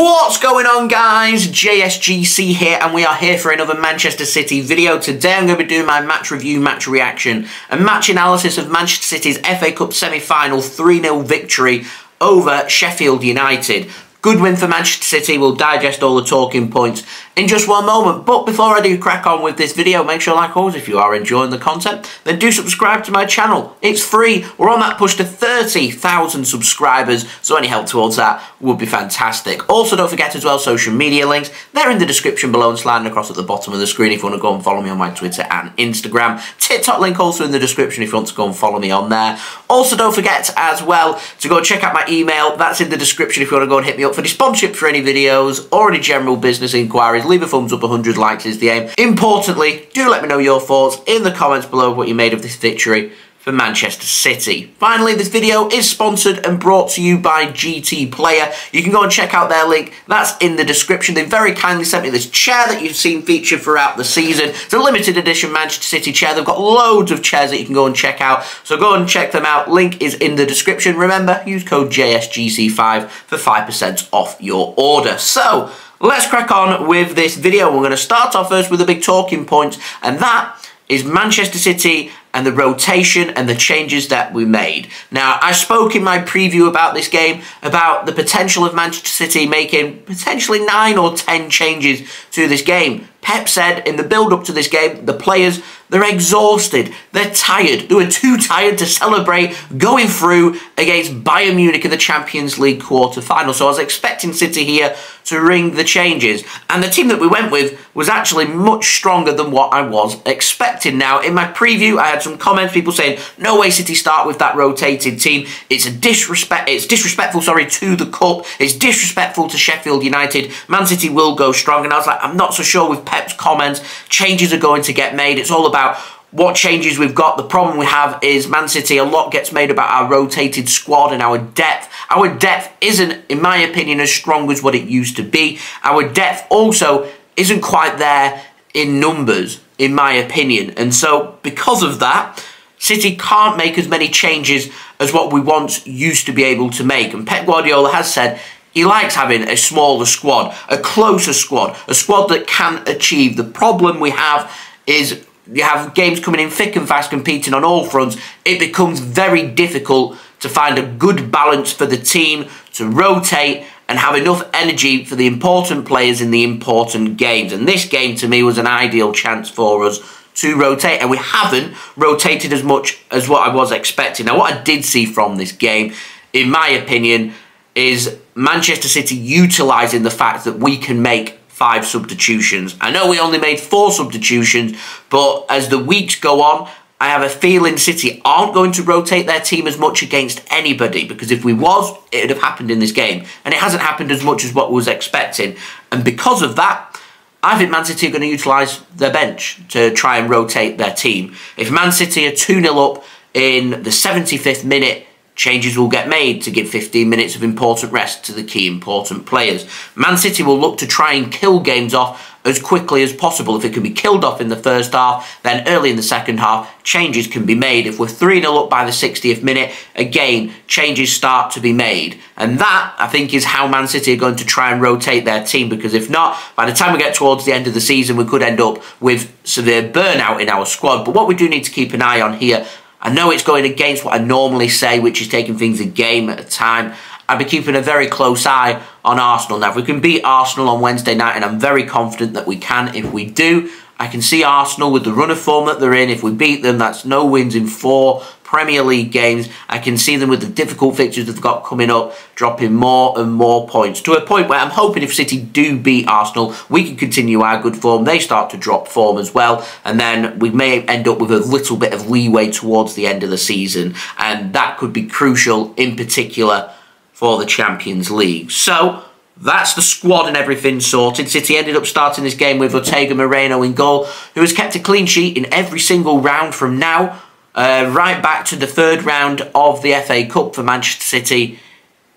What's going on guys? JSGC here and we are here for another Manchester City video. Today I'm going to be doing my match review, match reaction and match analysis of Manchester City's FA Cup semi-final 3-0 victory over Sheffield United. Good win for Manchester City. We'll digest all the talking points in just one moment. But before I do crack on with this video, make sure, like always, if you are enjoying the content, then do subscribe to my channel. It's free. We're on that push to 30,000 subscribers, so any help towards that would be fantastic. Also, don't forget as well, social media links. They're in the description below and sliding across at the bottom of the screen if you want to go and follow me on my Twitter and Instagram. TikTok link also in the description if you want to go and follow me on there. Also, don't forget as well to go check out my email. That's in the description if you want to go and hit me up for any sponsorship for any videos or any general business inquiries. Leave a thumbs up, 100 likes is the aim. Importantly, do let me know your thoughts in the comments below what you made of this victory for Manchester City. Finally, this video is sponsored and brought to you by GT Player. You can go and check out their link. That's in the description. They very kindly sent me this chair that you've seen featured throughout the season. It's a limited edition Manchester City chair. They've got loads of chairs that you can go and check out. So go and check them out. Link is in the description. Remember, use code JSGC5 for 5% off your order. So, let's crack on with this video. We're going to start off first with a big talking point, and that is Manchester City and the rotation and the changes that we made. Now, I spoke in my preview about this game about the potential of Manchester City making potentially nine or ten changes to this game. Pep said in the build-up to this game, the players, they're exhausted, they're tired, they were too tired to celebrate going through against Bayern Munich in the Champions League quarter-final. So I was expecting City here to ring the changes. And the team that we went with was actually much stronger than what I was expecting. Now, in my preview, I had some comments, people saying, no way City start with that rotated team. It's a disrespect, it's disrespectful, sorry, to the Cup. It's disrespectful to Sheffield United. Man City will go strong. And I was like, I'm not so sure with Pep's comments. Changes are going to get made. It's all about what changes we've got. The problem we have is Man City, a lot gets made about our rotated squad and our depth. Our depth isn't, in my opinion, as strong as what it used to be. Our depth also isn't quite there in numbers, in my opinion. And so, because of that, City can't make as many changes as what we once used to be able to make. And Pep Guardiola has said he likes having a smaller squad, a closer squad, a squad that can achieve. The problem we have is you have games coming in thick and fast competing on all fronts. It becomes very difficult to find a good balance for the team to rotate and have enough energy for the important players in the important games. And this game to me was an ideal chance for us to rotate and we haven't rotated as much as what I was expecting. Now what I did see from this game, in my opinion, is Manchester City utilising the fact that we can make five substitutions. I know we only made four substitutions, but as the weeks go on, I have a feeling City aren't going to rotate their team as much against anybody because if we was, it would have happened in this game. And it hasn't happened as much as what was expecting. And because of that, I think Man City are going to utilise their bench to try and rotate their team. If Man City are 2 0 up in the 75th minute, Changes will get made to give 15 minutes of important rest to the key important players. Man City will look to try and kill games off as quickly as possible. If it can be killed off in the first half, then early in the second half, changes can be made. If we're 3 0 up by the 60th minute, again, changes start to be made. And that, I think, is how Man City are going to try and rotate their team because if not, by the time we get towards the end of the season, we could end up with severe burnout in our squad. But what we do need to keep an eye on here I know it's going against what I normally say, which is taking things a game at a time. I'll be keeping a very close eye on Arsenal. Now, if we can beat Arsenal on Wednesday night, and I'm very confident that we can if we do, I can see Arsenal with the run of form that they're in. If we beat them, that's no wins in four Premier League games. I can see them with the difficult fixtures they've got coming up, dropping more and more points to a point where I'm hoping if City do beat Arsenal, we can continue our good form. They start to drop form as well, and then we may end up with a little bit of leeway towards the end of the season, and that could be crucial in particular for the Champions League. So, that's the squad and everything sorted. City ended up starting this game with Ortega Moreno in goal, who has kept a clean sheet in every single round from now, uh, right back to the third round of the FA Cup for Manchester City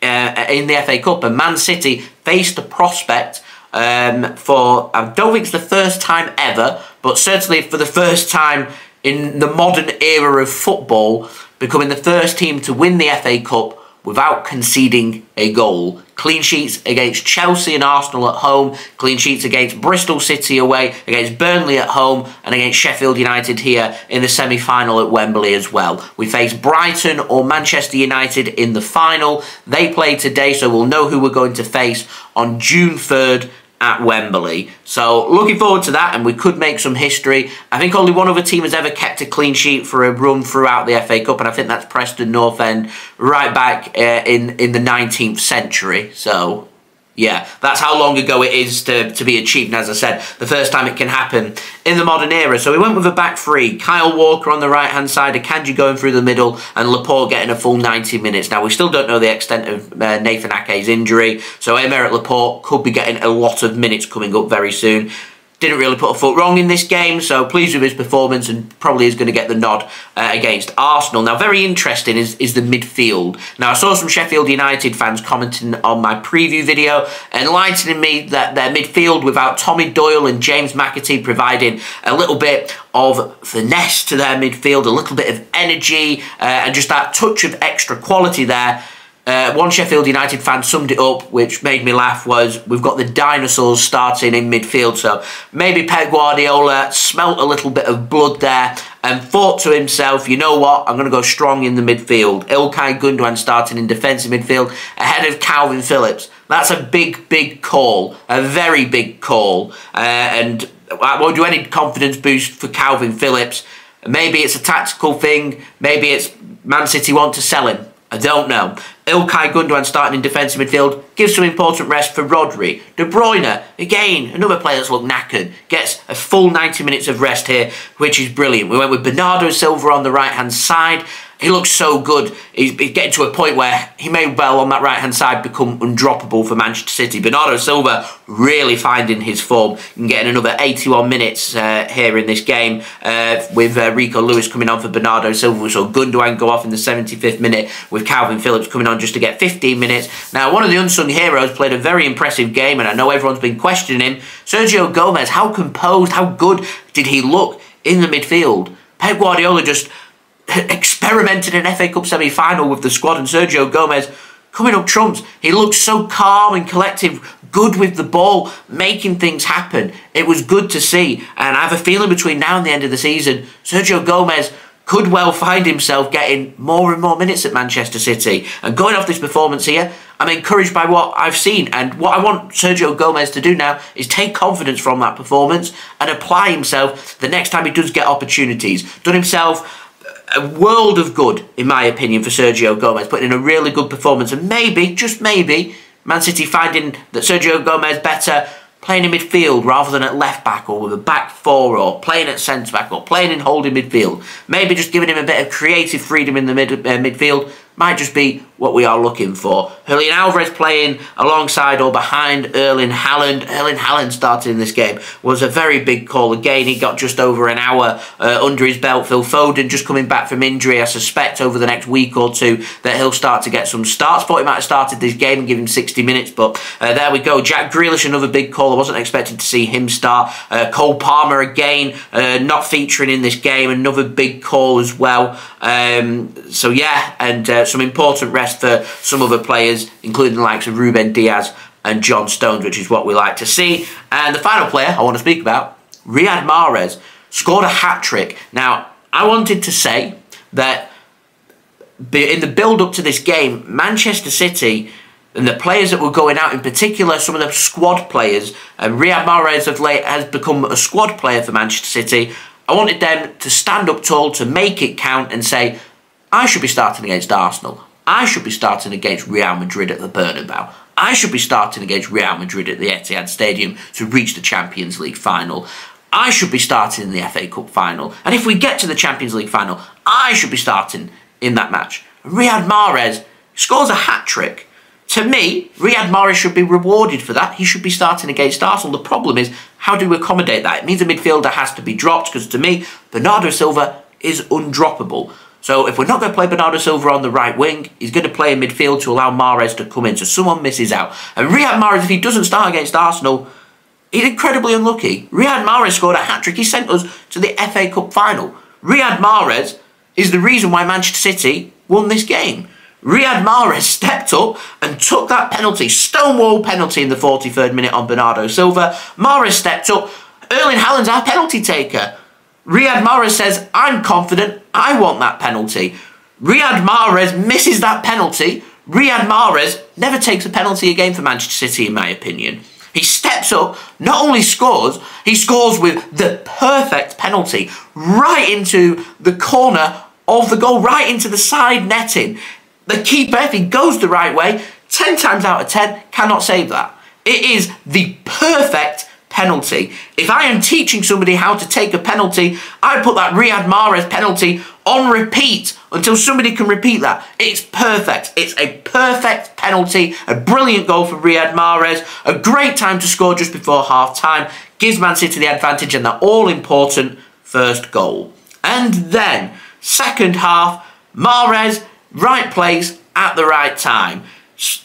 uh, in the FA Cup. And Man City faced a prospect um, for, I don't think it's the first time ever, but certainly for the first time in the modern era of football, becoming the first team to win the FA Cup without conceding a goal. Clean sheets against Chelsea and Arsenal at home, clean sheets against Bristol City away, against Burnley at home, and against Sheffield United here in the semi final at Wembley as well. We face Brighton or Manchester United in the final. They play today, so we'll know who we're going to face on June 3rd at Wembley. So looking forward to that, and we could make some history. I think only one other team has ever kept a clean sheet for a run throughout the FA Cup, and I think that's Preston North End, right back uh, in in the 19th century. So yeah, that's how long ago it is to, to be achieved. And as I said, the first time it can happen in the modern era. So we went with a back three. Kyle Walker on the right hand side, Akanji going through the middle, and Laporte getting a full 90 minutes. Now, we still don't know the extent of uh, Nathan Ake's injury. So Aymeric Laporte could be getting a lot of minutes coming up very soon didn't really put a foot wrong in this game, so pleased with his performance and probably is going to get the nod uh, against Arsenal. Now, very interesting is, is the midfield. Now, I saw some Sheffield United fans commenting on my preview video, enlightening me that their midfield without Tommy Doyle and James McAtee providing a little bit of finesse to their midfield, a little bit of energy, uh, and just that touch of extra quality there uh, one Sheffield United fan summed it up, which made me laugh, was we've got the dinosaurs starting in midfield. So maybe Pep Guardiola smelt a little bit of blood there and thought to himself, you know what, I'm going to go strong in the midfield. Ilkay Gundogan starting in defensive midfield ahead of Kalvin Phillips. That's a big, big call, a very big call. Uh, and I won't do any confidence boost for Kalvin Phillips. Maybe it's a tactical thing. Maybe it's Man City want to sell him. I don't know. Ilkay Gundogan starting in defensive midfield gives some important rest for Rodri. De Bruyne, again, another player that's looked knackered, gets a full 90 minutes of rest here, which is brilliant. We went with Bernardo Silva on the right hand side. He looks so good. He's, he's getting to a point where he may well, on that right hand side, become undroppable for Manchester City. Bernardo Silva really finding his form and getting another 81 minutes uh, here in this game uh, with uh, Rico Lewis coming on for Bernardo Silva. We saw Gundogan go off in the 75th minute with Kalvin Phillips coming on just to get 15 minutes. Now, one of the unsung heroes played a very impressive game, and I know everyone's been questioning him. Sergio Gomez, how composed, how good did he look in the midfield? Pep Guardiola just experimented in FA Cup semi-final with the squad and Sergio Gomez coming up trumps. He looked so calm and collective, good with the ball, making things happen. It was good to see. And I have a feeling between now and the end of the season, Sergio Gomez could well find himself getting more and more minutes at Manchester City. And going off this performance here, I'm encouraged by what I've seen. And what I want Sergio Gomez to do now is take confidence from that performance and apply himself the next time he does get opportunities. Done himself a world of good, in my opinion, for Sergio Gomez, putting in a really good performance. And maybe, just maybe, Man City finding that Sergio Gomez better playing in midfield rather than at left back or with a back four or playing at centre back or playing in holding midfield. Maybe just giving him a bit of creative freedom in the mid, uh, midfield might just be what we are looking for. Julian Alvarez playing alongside or behind Erling Haaland. Erling Haaland started in this game was a very big call. Again, he got just over an hour uh, under his belt. Phil Foden just coming back from injury. I suspect over the next week or two that he'll start to get some starts. Thought he might have started this game and give him 60 minutes, but uh, there we go. Jack Grealish, another big call. I wasn't expecting to see him start. Uh, Cole Palmer again, uh, not featuring in this game. Another big call as well. Um, so yeah, and uh, some important rest for some other players, including the likes of Ruben Dias and John Stones, which is what we like to see. And the final player I want to speak about, Riyad Mahrez, scored a hat trick. Now, I wanted to say that in the build up to this game, Manchester City and the players that were going out, in particular some of the squad players, and Riyad Mahrez of late has become a squad player for Manchester City. I wanted them to stand up tall, to make it count, and say, I should be starting against Arsenal. I should be starting against Real Madrid at the Bernabeu. I should be starting against Real Madrid at the Etihad Stadium to reach the Champions League final. I should be starting in the FA Cup final. And if we get to the Champions League final, I should be starting in that match. Riyad Mahrez scores a hat trick. To me, Riyad Mahrez should be rewarded for that. He should be starting against Arsenal. The problem is, how do we accommodate that? It means a midfielder has to be dropped because to me, Bernardo Silva is undroppable. So if we're not going to play Bernardo Silva on the right wing, he's going to play in midfield to allow Mahrez to come in. So someone misses out. And Riyad Mahrez, if he doesn't start against Arsenal, he's incredibly unlucky. Riyad Mahrez scored a hat-trick. He sent us to the FA Cup final. Riyad Mahrez is the reason why Manchester City won this game. Riyad Mahrez stepped up and took that penalty, stonewall penalty in the 43rd minute on Bernardo Silva. Mahrez stepped up. Erling Haaland's our penalty taker. Riyad Mahrez says, I'm confident, I want that penalty. Riyad Mahrez misses that penalty. Riyad Mahrez never takes a penalty again for Manchester City, in my opinion. He steps up, not only scores, he scores with the perfect penalty right into the corner of the goal, right into the side netting. The keeper, if he goes the right way, 10 times out of 10, cannot save that. It is the perfect penalty. If I am teaching somebody how to take a penalty, I put that Riyad Mahrez penalty on repeat until somebody can repeat that. It's perfect. It's a perfect penalty, a brilliant goal for Riyad Mahrez, a great time to score just before half time, gives Man City the advantage and that all important first goal. And then, second half, Mahrez, right place at the right time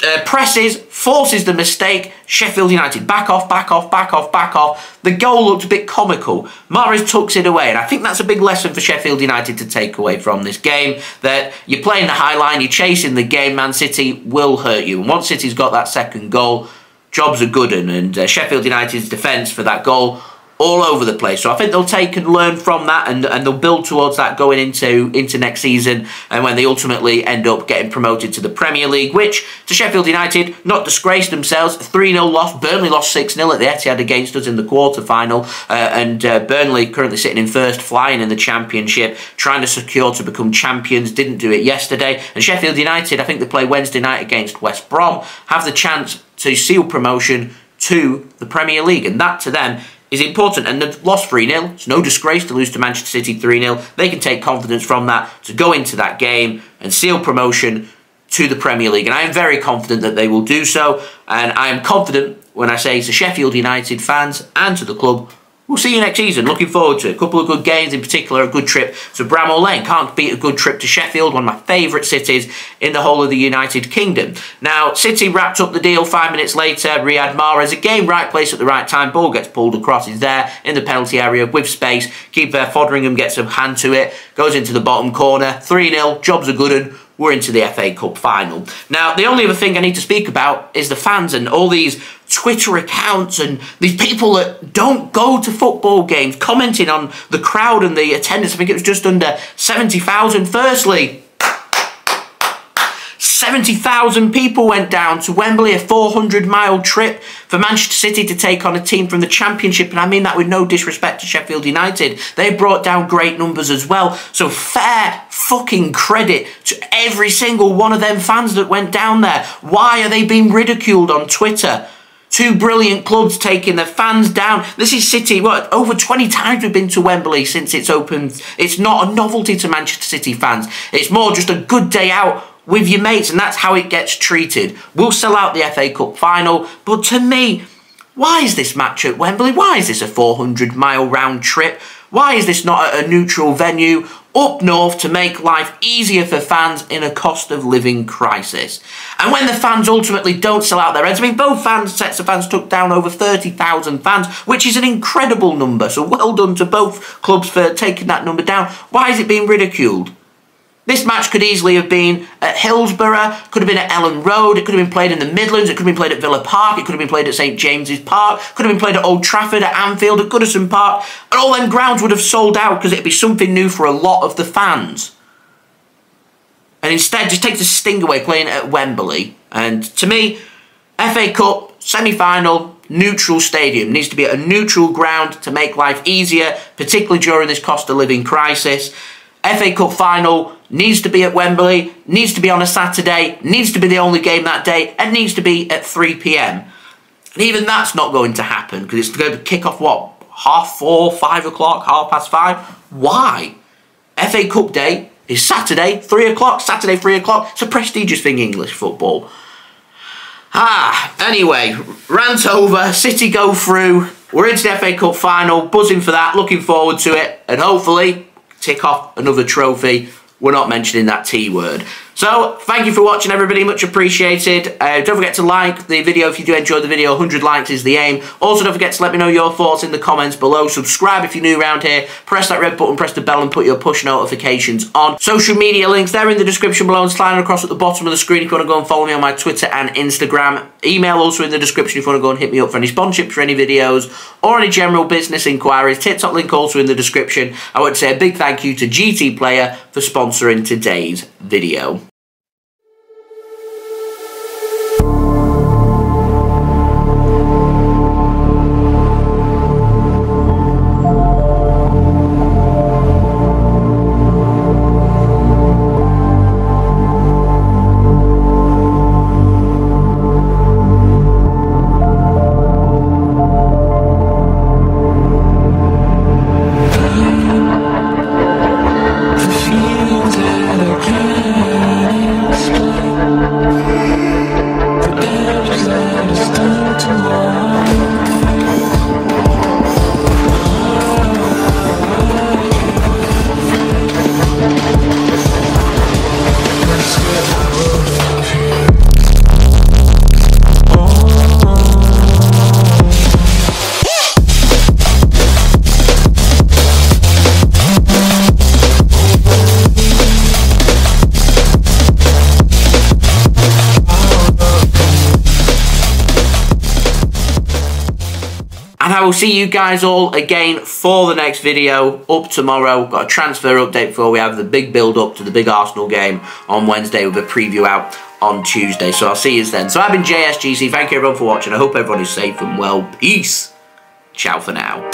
uh, presses, forces the mistake. Sheffield United back off, back off, back off, back off. The goal looked a bit comical. Mahrez tucks it away, and I think that's a big lesson for Sheffield United to take away from this game. That you're playing the high line, you're chasing the game. Man City will hurt you, and once City's got that second goal, jobs are good, and, and uh, Sheffield United's defence for that goal all over the place. So I think they'll take and learn from that and, and they'll build towards that going into, into next season and when they ultimately end up getting promoted to the Premier League, which to Sheffield United, not disgraced themselves, 3-0 loss. Burnley lost 6-0 at the Etihad against us in the quarter-final uh, and uh, Burnley currently sitting in first, flying in the Championship, trying to secure to become champions, didn't do it yesterday. And Sheffield United, I think they play Wednesday night against West Brom, have the chance to seal promotion to the Premier League and that to them is important. And they've lost 3 0. It's no disgrace to lose to Manchester City 3 0. They can take confidence from that to go into that game and seal promotion to the Premier League. And I am very confident that they will do so. And I am confident when I say to Sheffield United fans and to the club, We'll see you next season. Looking forward to it. A couple of good games, in particular, a good trip to Bramall Lane. Can't beat a good trip to Sheffield, one of my favourite cities in the whole of the United Kingdom. Now, City wrapped up the deal five minutes later. Riyad Mahrez again, right place at the right time. Ball gets pulled across. He's there in the penalty area with space. Keeper Foderingham gets a hand to it. Goes into the bottom corner. 3 0. Job's a good one we're into the FA Cup final. Now, the only other thing I need to speak about is the fans and all these Twitter accounts and these people that don't go to football games commenting on the crowd and the attendance. I think it was just under 70,000. Firstly, 70,000 people went down to Wembley, a 400 mile trip for Manchester City to take on a team from the Championship. And I mean that with no disrespect to Sheffield United. They brought down great numbers as well. So fair fucking credit to every single one of them fans that went down there. Why are they being ridiculed on Twitter? Two brilliant clubs taking their fans down. This is City. What over 20 times we've been to Wembley since it's opened. It's not a novelty to Manchester City fans. It's more just a good day out with your mates, and that's how it gets treated. We'll sell out the FA Cup final, but to me, why is this match at Wembley? Why is this a 400 mile round trip? Why is this not at a neutral venue up north to make life easier for fans in a cost of living crisis? And when the fans ultimately don't sell out their heads, I mean, both fans, sets of fans took down over 30,000 fans, which is an incredible number. So well done to both clubs for taking that number down. Why is it being ridiculed? This match could easily have been at Hillsborough, could have been at Elland Road, it could have been played in the Midlands, it could have been played at Villa Park, it could have been played at St James's Park, could have been played at Old Trafford, at Anfield, at Goodison Park, and all them grounds would have sold out because it'd be something new for a lot of the fans. And instead, just take the sting away playing at Wembley. And to me, FA Cup, semi-final, neutral stadium. Needs to be a neutral ground to make life easier, particularly during this cost of living crisis. FA Cup final needs to be at Wembley, needs to be on a Saturday, needs to be the only game that day, and needs to be at 3 pm. And even that's not going to happen because it's going to kick off what? Half four, five o'clock, half past five? Why? FA Cup day is Saturday, three o'clock, Saturday, three o'clock. It's a prestigious thing, English football. Ah, anyway, rant over, City go through. We're into the FA Cup final, buzzing for that, looking forward to it, and hopefully tick off another trophy. We're not mentioning that T word. So, thank you for watching, everybody. Much appreciated. Uh, don't forget to like the video if you do enjoy the video. 100 likes is the aim. Also, don't forget to let me know your thoughts in the comments below. Subscribe if you're new around here. Press that red button, press the bell, and put your push notifications on. Social media links, they're in the description below and sliding across at the bottom of the screen if you want to go and follow me on my Twitter and Instagram. Email also in the description if you want to go and hit me up for any sponsorships for any videos or any general business inquiries. TikTok link also in the description. I want to say a big thank you to GT Player for sponsoring today's video. Will see you guys all again for the next video up tomorrow. Got a transfer update before we have the big build up to the big Arsenal game on Wednesday with a preview out on Tuesday. So I'll see you then. So I've been JSGC. Thank you everyone for watching. I hope everyone is safe and well. Peace. Ciao for now.